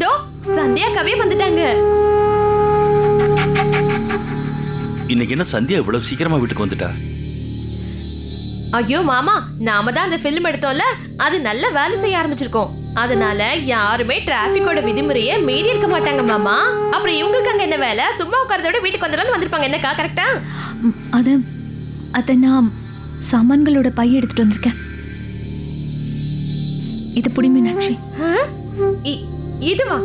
தோ சந்தியா கவி வந்துட்டாங்க. இன்னைக்கு என்ன சந்தியா இவ்வளவு சீக்கிரமா வீட்டுக்கு வந்துட்டா? ஐயோ மாமா நாம தான் அந்த ஃபிலிம் எடுத்தோம்ல அது நல்ல வேலை செய்ய ஆரம்பிச்சிருக்கோம். அதனால யாருமே டிராபிக்கோட விதிமுறையை மீறி இருக்க மாட்டாங்க மாமா. அப்புறம் இவங்களுக்கு அங்க என்ன வேலை? சும்மா உட்காரத விட வீட்டுக்கு வந்துடலாம் வந்திருப்பாங்க என்னக்கா கரெக்டா அது அதை நான் சாமான்களோட பை எடுத்துட்டு வந்திருக்கேன். இது புடி மீனாட்சி இதுவா?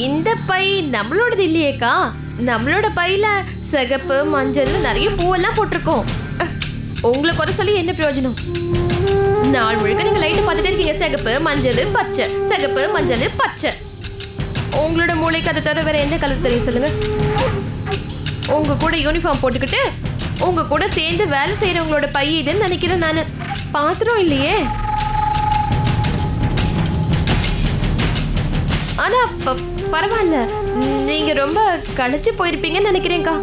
இந்த பை நம்மளோடது இல்லையேக்கா. நம்மளோட பையில சிகப்பு மஞ்சள் நிறைய பூவெல்லாம் போட்டிருக்கோம். உங்களை குறை சொல்லி என்ன பிரயோஜனம்? நாள் முழுக்க நீங்க லைட்டு பார்த்துட்டே இருக்கீங்க. சிகப்பு மஞ்சள் பச்சை. சிகப்பு மஞ்சள் பச்சை. உங்களோட மூளைக்கு அதை தவிர வேற என்ன கலர் தெரியும் சொல்லுங்க? உங்க கூட யூனிஃபார்ம் போட்டுக்கிட்டு உங்க கூட சேர்ந்து வேலை செய்யறவங்களோட பை இதுன்னு நினைக்கிறேன் நானு. பாத்திரம் இல்லையே. ஆனா பரவாயில்ல. நீங்க ரொம்ப களைச்சு போயிருப்பீங்கன்னு நினைக்கிறேன்க்கா.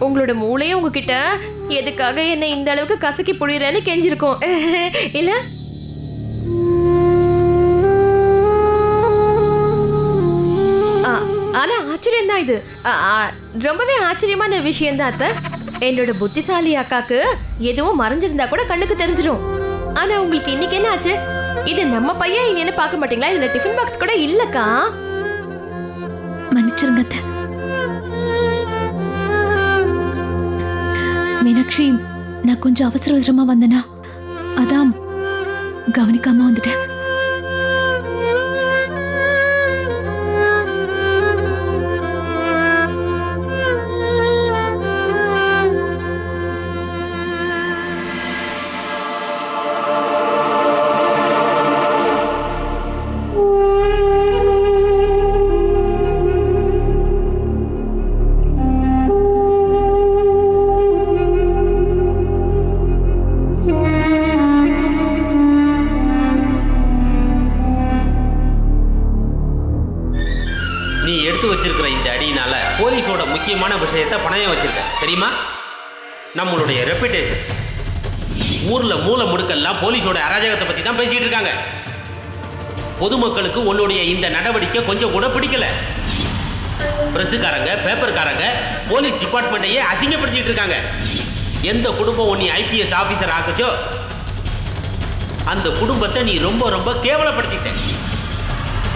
உங்களோட மூளையும் உங்ககிட்ட எதுக்காக என்ன இந்த அளவுக்கு கசக்கி புழியறேன்னு கெஞ்சிருக்கோம். இல்ல? இது? ரொம்பவே ஆச்சரியமான விஷயம் தான் அத்தை. என்னோட புத்திசாலி அக்காக்கு எதுவும் மறைஞ்சிருந்தா கூட கண்ணுக்கு தெரிஞ்சிடும் ஆனா உங்களுக்கு இன்னைக்கு என்ன ஆச்சு? இது நம்ம பையன் இல்லைன்னு பார்க்க மாட்டீங்களா? இதுல டிஃபன் பாக்ஸ் கூட இல்லக்கா. மன்னிச்சிருங்க அத்தை. மீனாட்சி நான் கொஞ்சம் அவசர அவசரமா வந்தேனா? அதான் கவனிக்காம வந்துட்டேன். நீ எடுத்து வச்சிருக்கிற இந்த அடியினால போலீஸோட முக்கியமான விஷயத்தை பணையம் வச்சிருக்க. தெரியுமா? நம்மளுடைய ரெப்புடேஷன் ஊர்ல மூல முடுக்கெல்லாம் போலீஸோட அராஜகத்தை பத்தி தான் பேசிட்டு இருக்காங்க. பொதுமக்களுக்கு உன்னுடைய இந்த நடவடிக்கை கொஞ்சம் கூட பிடிக்கல. பிரஸுக்காரங்க பேப்பர்காரங்க போலீஸ் டிபார்ட்மெண்ட்டையே அசிங்கப்படுத்திட்டு இருக்காங்க. எந்த குடும்பம் உன்னை ஐபிஎஸ் ஆபீசர் ஆக்குச்சோ அந்த குடும்பத்தை நீ ரொம்ப ரொம்ப கேவலப்படுத்திட்ட.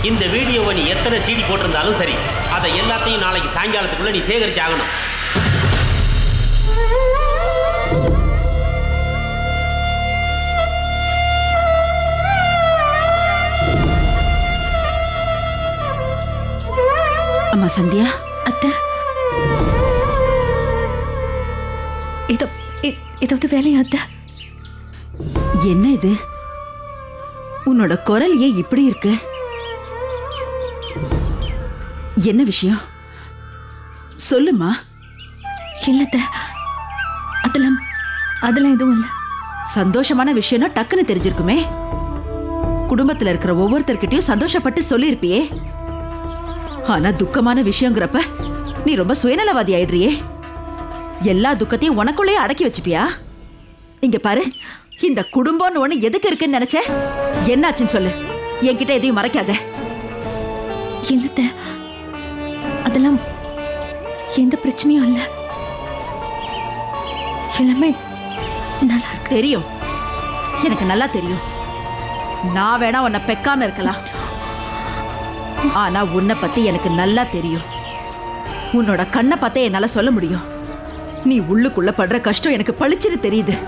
இந்த வீடியோவை நீ எத்தனை சீடி போட்டிருந்தாலும் சரி அதை எல்லாத்தையும் நாளைக்கு சாயங்காலத்துக்குள்ள நீ சேகரிச்சு ஆகணும். அம்மா சந்தியா அத்தை. இதோ ஏதாவது வேலையா அத்தை? என்ன இது? உன்னோட குரல் ஏன் இப்படி இருக்கு? என்ன விஷயம்? சொல்லுமா. இல்ல அத்தை. அதெல்லாம் அதெல்லாம் எதுவும் இல்லை. சந்தோஷமான விஷயம்னா டக்குன்னு தெரிஞ்சிருக்குமே. குடும்பத்துல இருக்கிற ஒவ்வொருத்தர்கிட்டயும் சந்தோஷப்பட்டு சொல்லியிருப்பியே. ஆனா துக்கமான விஷயங்கிறப்ப நீ ரொம்ப சுயநலவாதி ஆயிடுறியே. எல்லா துக்கத்தையும் உனக்குள்ளேயே அடக்கி வச்சுப்பியா? இங்க பாரு இந்த குடும்பம்னு ஒண்ணு எதுக்கு இருக்குன்னு நினைச்ச? என்னாச்சுன்னு சொல்லு. என்கிட்ட எதையும் மறைக்காத. அத்தை. அதெல்லாம் எந்த பிரச்சனையும் இல்லை எல்லாமே நல்லா இருக்கு. தெரியும். எனக்கு நல்லா தெரியும். நான் வேணா உன்னை பெக்காம இருக்கலாம். ஆனா உன்னை பத்தி எனக்கு நல்லா தெரியும். உன்னோட கண்ணை பார்த்தே என்னால சொல்ல முடியும். நீ உள்ளுக்குள்ள படுற கஷ்டம் எனக்கு பளிச்சுன்னு தெரியுது.